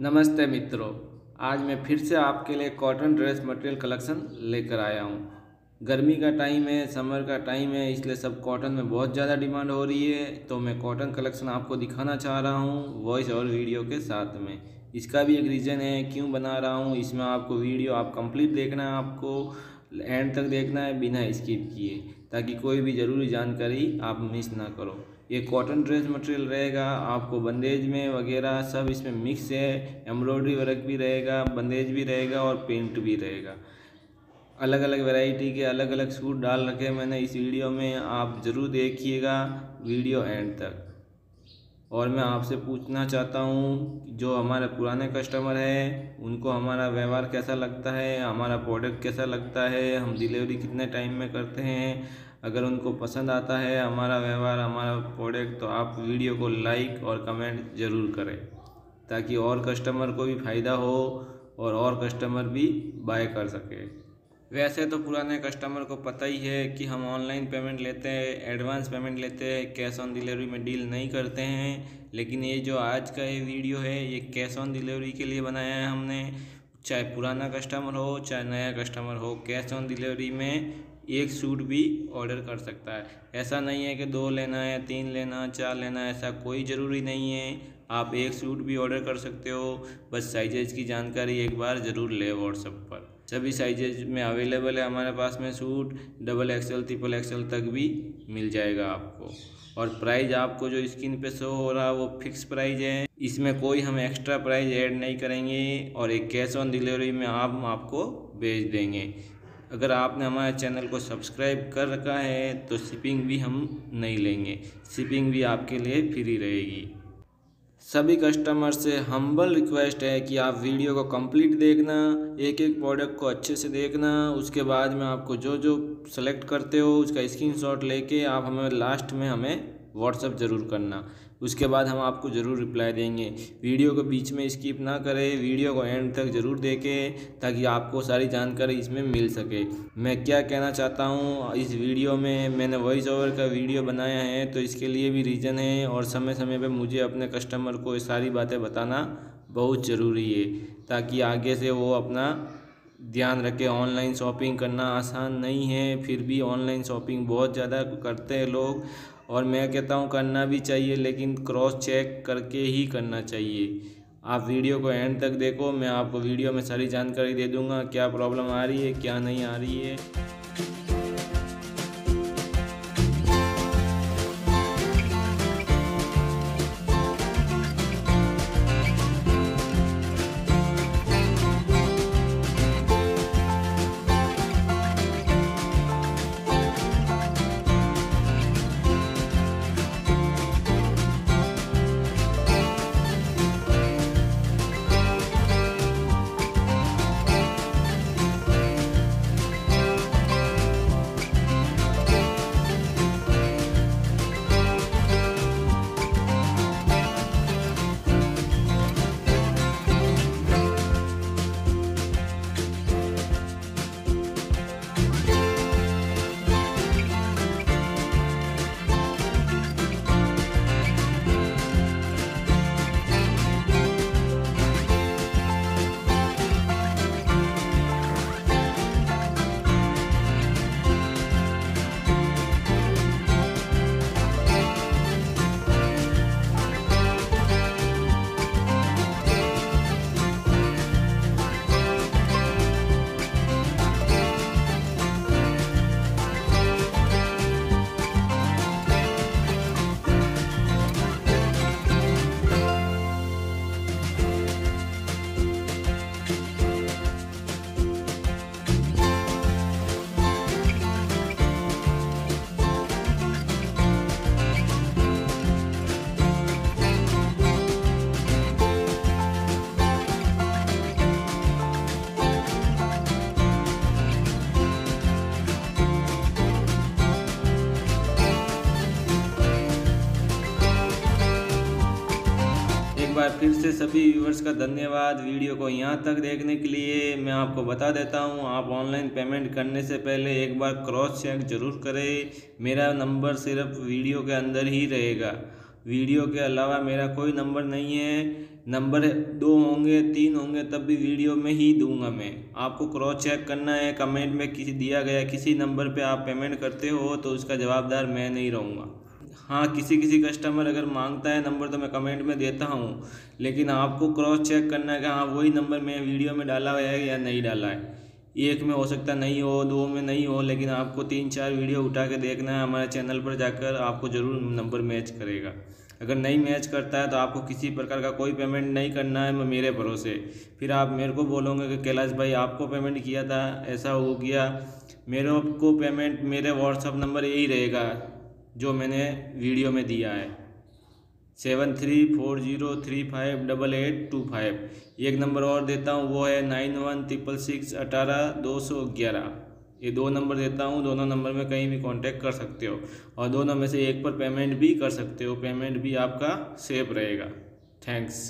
नमस्ते मित्रों, आज मैं फिर से आपके लिए कॉटन ड्रेस मटेरियल कलेक्शन लेकर आया हूँ। गर्मी का टाइम है समर का टाइम है, इसलिए सब कॉटन में बहुत ज़्यादा डिमांड हो रही है। तो मैं कॉटन कलेक्शन आपको दिखाना चाह रहा हूँ वॉइस और वीडियो के साथ में। इसका भी एक रीज़न है, क्यों बना रहा हूँ, इसमें आपको वीडियो आप कंप्लीट देखना है आपको। एंड तक देखना है बिना स्किप किए, ताकि कोई भी ज़रूरी जानकारी आप मिस ना करो। ये कॉटन ड्रेस मटेरियल रहेगा, आपको बंदेज में वगैरह सब इसमें मिक्स है एम्ब्रॉयडरी वर्क भी रहेगा बंदेज भी रहेगा और पेंट भी रहेगा। अलग अलग वैरायटी के अलग अलग सूट डाल रखे मैंने, इस वीडियो में आप ज़रूर देखिएगा वीडियो एंड तक। और मैं आपसे पूछना चाहता हूँ जो हमारे पुराने कस्टमर हैं, उनको हमारा व्यवहार कैसा लगता है, हमारा प्रोडक्ट कैसा लगता है, हम डिलीवरी कितने टाइम में करते हैं? अगर उनको पसंद आता है हमारा व्यवहार, हमारा प्रोडक्ट तो आप वीडियो को लाइक और कमेंट ज़रूर करें, ताकि और कस्टमर को भी फ़ायदा हो और और कस्टमर भी बाय कर सके। वैसे तो पुराने कस्टमर को पता ही है कि हम ऑनलाइन पेमेंट लेते हैं एडवांस पेमेंट लेते हैं कैश ऑन डिलीवरी में डील नहीं करते हैं। लेकिन ये जो आज का ये वीडियो है, ये कैश ऑन डिलीवरी के लिए बनाया है हमने। चाहे पुराना कस्टमर हो, चाहे नया कस्टमर हो कैश ऑन डिलीवरी में एक सूट भी ऑर्डर कर सकता है। ऐसा नहीं है कि दो लेना है, तीन लेना, चार लेना, ऐसा कोई ज़रूरी नहीं है। आप एक सूट भी ऑर्डर कर सकते हो। बस साइजेज की जानकारी एक बार ज़रूर ले व्हाट्सएप पर। सभी साइजेज में अवेलेबल है हमारे पास में suit. Double XL triple XL तक भी मिल जाएगा आपको। और प्राइस आपको जो स्क्रीन पे शो हो रहा है वो फिक्स प्राइस है। इसमें कोई हम एक्स्ट्रा प्राइस ऐड नहीं करेंगे और एक कैश ऑन डिलीवरी में आप आपको भेज देंगे। अगर आपने हमारे चैनल को सब्सक्राइब कर रखा है तो शिपिंग भी हम नहीं लेंगे। शिपिंग भी आपके लिए फ्री रहेगी। सभी कस्टमर से हम्बल रिक्वेस्ट है कि आप वीडियो को कंप्लीट देखना एक एक प्रोडक्ट को अच्छे से देखना, उसके बाद में आपको जो जो सेलेक्ट करते हो, उसका स्क्रीनशॉट लेके आप हमें लास्ट में हमें व्हाट्सअप ज़रूर करना। उसके बाद हम आपको ज़रूर रिप्लाई देंगे। वीडियो को बीच में स्किप ना करें। वीडियो को एंड तक ज़रूर देखें, ताकि आपको सारी जानकारी इसमें मिल सके। मैं क्या कहना चाहता हूँ, इस वीडियो में मैंने वॉइस ओवर का वीडियो बनाया है तो इसके लिए भी रीज़न है, और समय समय पर मुझे अपने कस्टमर को सारी बातें बताना बहुत ज़रूरी है, ताकि आगे से वो अपना ध्यान रखें। ऑनलाइन शॉपिंग करना आसान नहीं है, फिर भी ऑनलाइन शॉपिंग बहुत ज़्यादा करते हैं लोग। और मैं कहता हूँ करना भी चाहिए, लेकिन क्रॉस चेक करके ही करना चाहिए। आप वीडियो को एंड तक देखो, मैं आपको वीडियो में सारी जानकारी दे दूँगा, क्या प्रॉब्लम आ रही है, क्या नहीं आ रही है। बार फिर से सभी व्यूवर्स का धन्यवाद। वीडियो को यहाँ तक देखने के लिए मैं आपको बता देता हूँ, आप ऑनलाइन पेमेंट करने से पहले एक बार क्रॉस चेक ज़रूर करें। मेरा नंबर सिर्फ़ वीडियो के अंदर ही रहेगा। वीडियो के अलावा मेरा कोई नंबर नहीं है। नंबर दो होंगे, तीन होंगे, तब भी वीडियो में ही दूँगा मैं। आपको क्रॉस चेक करना है कमेंट में किसी दिया गया किसी नंबर पे आप पेमेंट करते हो तो उसका जवाबदार मैं नहीं रहूँगा। हाँ किसी किसी कस्टमर अगर माँगता है नंबर तो मैं कमेंट में देता हूँ, लेकिन आपको क्रॉस चेक करना है कि हाँ वही नंबर मैं वीडियो में डाला हुआ है या नहीं डाला है। एक में हो सकता नहीं हो, दो में नहीं हो, लेकिन आपको तीन चार वीडियो उठा के देखना है, हमारे चैनल पर जाकर आपको ज़रूर नंबर मैच करेगा। अगर नहीं मैच करता है तो आपको किसी प्रकार का कोई पेमेंट नहीं करना है मेरे भरोसे। फिर आप मेरे को बोलोगे कि कैलाश भाई, आपको पेमेंट किया था, ऐसा हो गया, मेरे को पेमेंट मेरे व्हाट्सअप नंबर यही रहेगा। जो मैंने वीडियो में दिया है। Seven three four zero three five double eight two five. एक नंबर और देता हूँ, वो है नाइन वन ट्रिपल सिक्स अठारह दो सौ ग्यारह। ये दो नंबर देता हूँ, दोनों नंबर में कहीं भी कांटेक्ट कर सकते हो और दोनों में से एक पर पेमेंट भी कर सकते हो। पेमेंट भी आपका सेफ़ रहेगा। थैंक्स